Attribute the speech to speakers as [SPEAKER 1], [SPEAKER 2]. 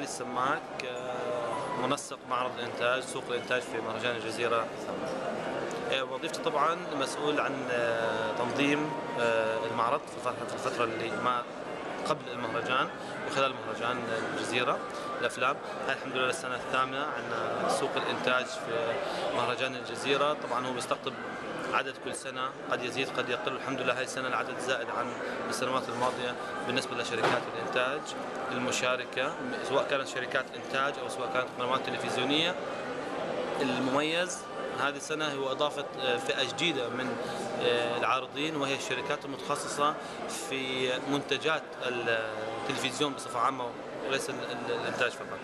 [SPEAKER 1] علي السماك آه، منسق معرض الإنتاج سوق الإنتاج في مهرجان الجزيرة. آه، وظيفتي طبعا مسؤول عن آه، تنظيم المعرض في الفترة اللي ما قبل المهرجان وخلال مهرجان الجزيرة. الأفلام. هاي الحمد لله السنة الثامنة عندنا سوق الإنتاج في مهرجان الجزيرة. طبعا هو بيستقطب عدد كل سنة قد يزيد قد يقل. الحمد لله هاي السنة العدد زائد عن السنوات الماضية بالنسبة لشركات الإنتاج المشاركة سواء كانت شركات إنتاج أو سواء كانت قنوات تلفزيونية. المميز هذه السنة هو إضافة آه، فئة جديدة من آه، العارضين وهي الشركات المتخصصة في منتجات التلفزيون بصفة عامة وليس الإنتاج فقط.